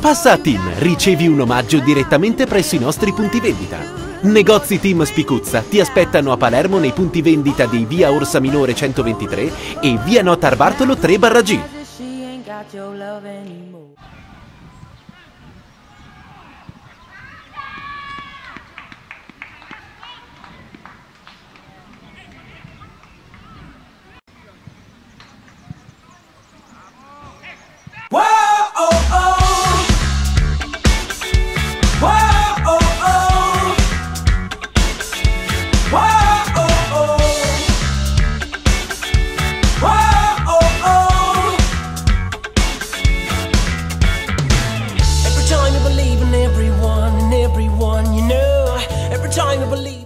Passa a Team, ricevi un omaggio direttamente presso i nostri punti vendita. Negozi Team Spicuzza ti aspettano a Palermo nei punti vendita di via Orsa Minore 123 e via Notar Bartolo 3 G. time to believe.